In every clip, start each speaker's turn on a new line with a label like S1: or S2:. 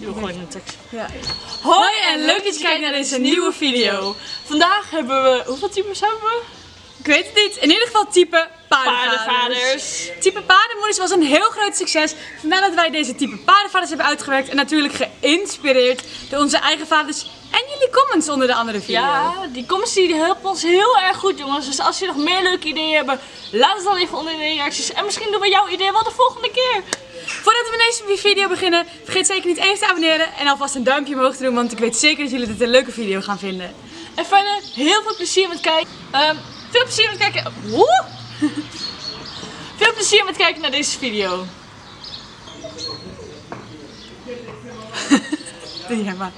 S1: Doe gewoon een tekst.
S2: Ja.
S1: Hoi en leuk dat je kijkt naar deze nieuwe video. Vandaag hebben we... Hoeveel types hebben we?
S2: Ik weet het niet. In ieder geval type paardenvaders.
S1: Paardenvaders.
S2: Type paardenmoeders was een heel groot succes. Vandaar dat wij deze type paardenvaders hebben uitgewerkt. En natuurlijk geïnspireerd door onze eigen vaders en jullie comments onder de andere video.
S1: Ja, die comments die helpen ons heel erg goed jongens. Dus als je nog meer leuke ideeën hebt, laat het dan even onder in de reacties. En misschien doen we jouw idee wel de volgende keer.
S2: Voordat we deze video beginnen, vergeet zeker niet even te abonneren en alvast een duimpje omhoog te doen, want ik weet zeker dat jullie dit een leuke video gaan vinden.
S1: En verder heel veel plezier met kijken. Ehm, veel plezier met kijken. Woe! veel plezier met kijken naar deze video.
S2: Doe jij maar.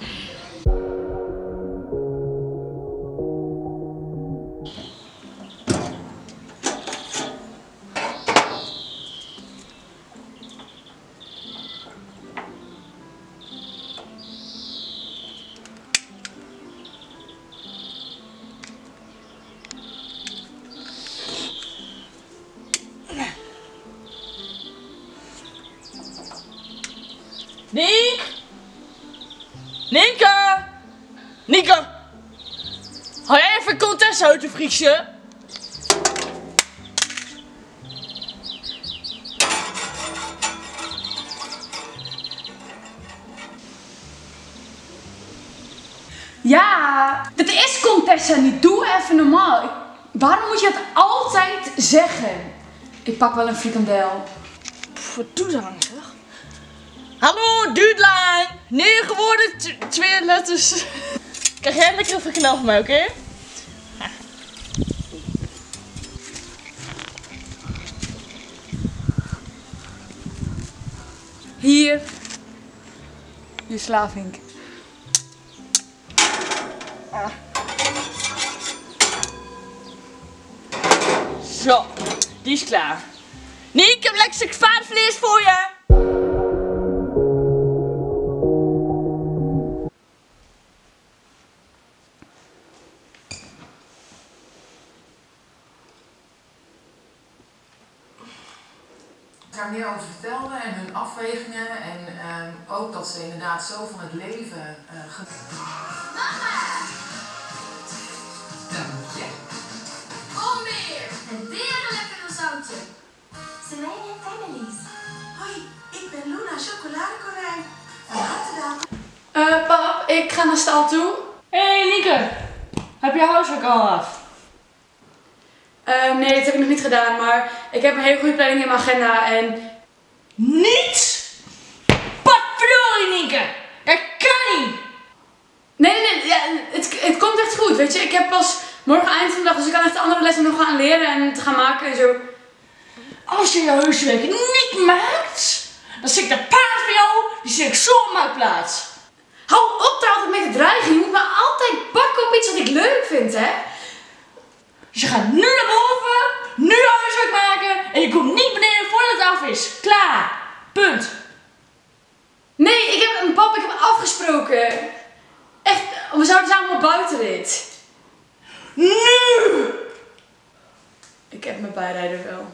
S1: Friesje?
S2: Ja, dit is Contessa niet. Doe even normaal. Ik- waarom moet je dat altijd zeggen? Ik pak wel een frikandel.
S1: Pff, wat doe dan zeg? Hallo, duurtlijn! Nee, geworden twee letters. Krijg jij lekker even knal van mij, oké?
S2: Hier. Je slavink.
S1: Zo, die is klaar. Nee, ik heb lekker stuk voor je.
S3: Daar meer over vertelden en hun afwegingen en ehm, ook dat ze inderdaad zo van het leven eh ge- Dankje.
S4: Kom weer! En weer een lekkere zoutje. Families?
S5: Hoi, ik ben Luna Chocoladekonijn. Van harte dank.
S2: Eh, pap, ik ga naar stal toe.
S1: Hé, hey, Nieke. Heb je huiswerk al af?
S2: Eh, nee, dat heb ik nog niet gedaan, maar ik heb een hele goede planning in mijn agenda en...
S1: Niet? Wat verdorie, Nieke? Dat kan niet.
S2: Nee, nee, nee, ja, het, het komt echt goed, weet je. Ik heb pas morgen eind van de dag, dus ik kan echt de andere lessen nog gaan leren en te gaan maken en zo.
S1: Als je je huiswerk niet maakt, dan zit ik de paard van jou, die zit ik zo op mijn plaats.
S2: Hou op daar altijd mee te dreigen. Je moet me altijd pakken op iets wat ik leuk vind, hè.
S1: Dus je gaat nu naar boven, nu huiswerk maken en je komt niet beneden voordat het af is. Klaar. Punt.
S2: Nee, ik heb een pap, ik heb afgesproken. Echt, we zouden samen op buitenrit.
S1: Nu!
S2: Ik heb mijn bijrijder wel.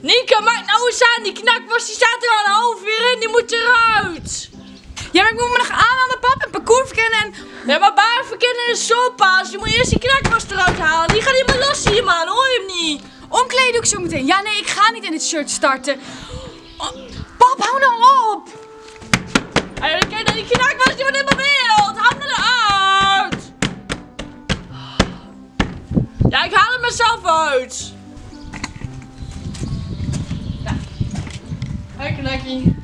S1: Nieke, maak aan. Die knakworst die staat er al een half uur in. Die moet eruit.
S2: Ja, maar ik moet me nog aanmelden, pap, en parcours verkennen en...
S1: Ja, maar baan verkennen is zo pas. Je moet eerst die knakworst eruit halen. Die gaat helemaal los hier, man. Hoor je hem niet?
S2: Omkleden doe ik zo meteen. Ja, nee, ik ga niet in dit shirt starten. Oh, pap, hou nou op.
S1: Hey, kijk naar die knakworst. Die wordt helemaal wild. Haal me eruit. Ja, ik haal het mezelf uit. Hoi, knakkie.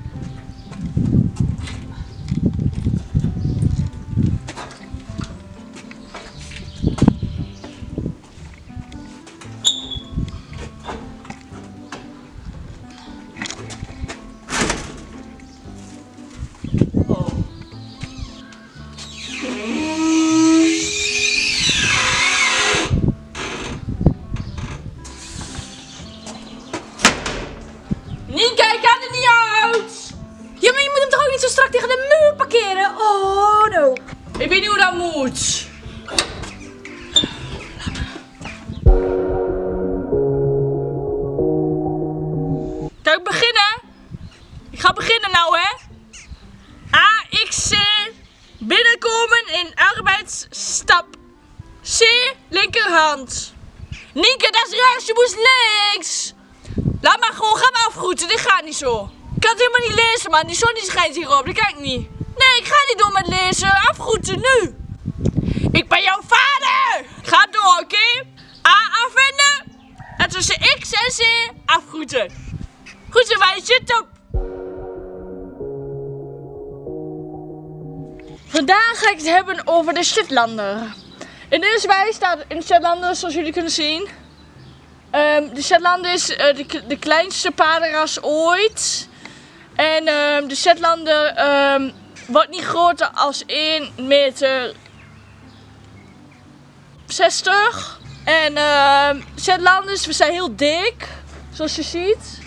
S1: Goed. Kan ik
S2: beginnen?
S1: Ik ga beginnen nou, hè? A, X, C. Binnenkomen in arbeidsstap. C, linkerhand. Nienke, dat is rechts, je moest links. Laat maar gewoon, ga maar afgroeten, dit gaat niet zo. Ik kan het helemaal niet lezen, man. Die zon die schijnt hierop, dat kan niet. Nee, ik ga niet door met lezen. Afgroeten, nu. Ben jouw vader. Ga door, oké? A afvinden. En tussen X en C afgroeten. Goed zo, meisje. Top. Vandaag ga ik het hebben over de Shetlander. In deze wijk staat in Shetlander, zoals jullie kunnen zien. Ehm, de Shetlander is eh, de kleinste paardenras ooit. En ehm, de Shetlander ehm, wordt niet groter als 1 meter 60. En ehm Shetlanders, we zijn heel dik, zoals je ziet.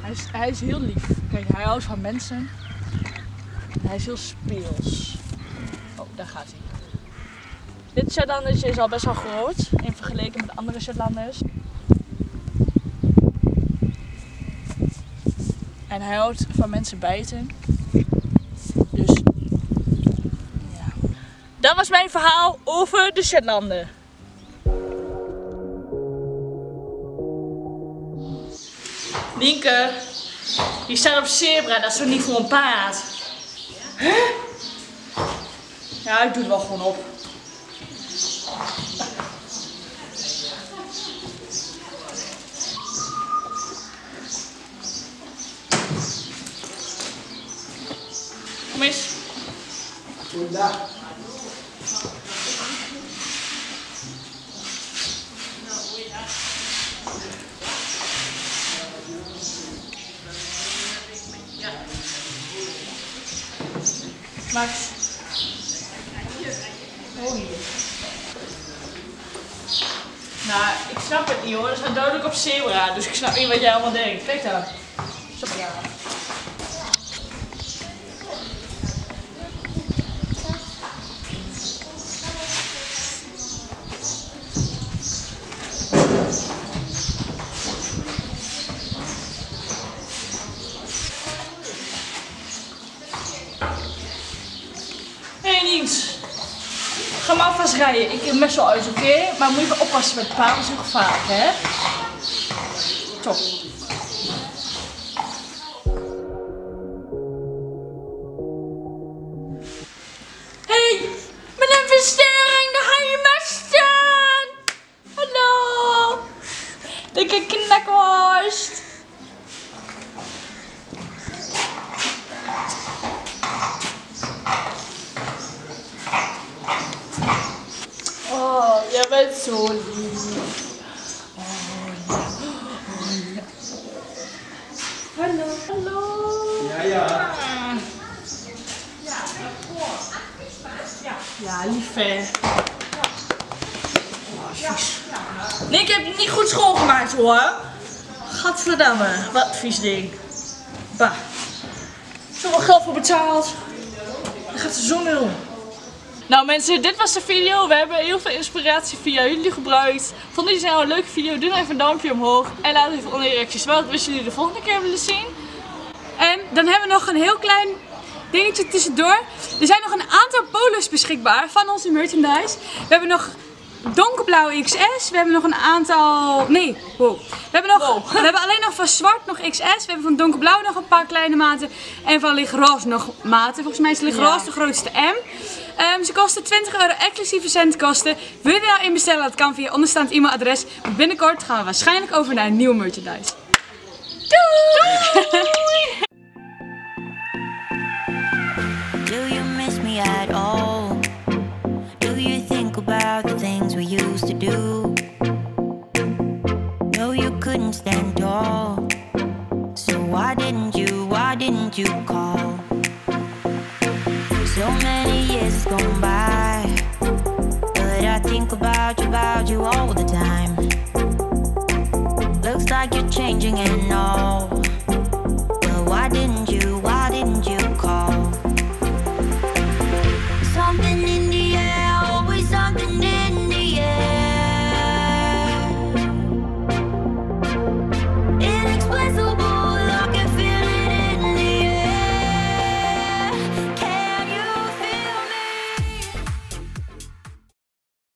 S1: Hij is, hij is heel lief. Kijk, hij houdt van mensen. En hij is heel speels. Oh, daar gaat hij. Dit Shetlandertje is al best wel groot in vergelijking met andere Shetlanders. En van mensen bijten. Dus ja. Dat was mijn verhaal over de Shetlanden. Nienke, die staat op zebra, dat is toch niet voor een paard? Huh? Ja, ik doe het wel gewoon op. Kom eens. Max. Oh hier. Nou, ik snap het niet hoor. Dat staat duidelijk op zebra. Dus ik snap niet wat jij allemaal denkt. Kijk dan. Zo. Ja. Ga maar alvast rijden. Ik heb mes wel uit, oké? Maar moet je oppassen met paarden, is heel gevaarlijk, hè? Top. Hallo, hallo.
S6: Ja, ja.
S1: Ja, ja lief hè. Oh, vies. Nee, ik heb niet goed schoongemaakt hoor. Gadverdamme, wat vies ding. Bah. Zoveel geld voor betaald. Dan gaat ze zo nul. Nou mensen, dit was de video. We hebben heel veel inspiratie via jullie gebruikt. Vonden jullie nou een leuke video? Doe dan even een duimpje omhoog. En laat even onder je reacties wat jullie de volgende keer willen zien.
S2: En dan hebben we nog een heel klein dingetje tussendoor. Er zijn nog een aantal polos beschikbaar van onze merchandise. We hebben nog donkerblauw XS. We hebben nog een aantal... Nee, wow. We hebben, nog,
S1: Wow.
S2: we hebben alleen nog van zwart nog XS. We hebben van donkerblauw nog een paar kleine maten. En van lichtroze nog maten. Volgens mij is lichtroze
S1: Ja.
S2: de grootste M. Ehm, ze kosten 20 euro exclusieve centkosten. Wil je er nou inbestellen? Dat kan via onderstaand e-mailadres. Binnenkort gaan we waarschijnlijk over naar nieuwe merchandise.
S7: Do you miss me at all? Do you think about the things we used to do? No, you couldn't stand tall. So why didn't you, why didn't you call? Gone by. But I think about you, about you all the time. Looks like you're changing and all. But why didn't you,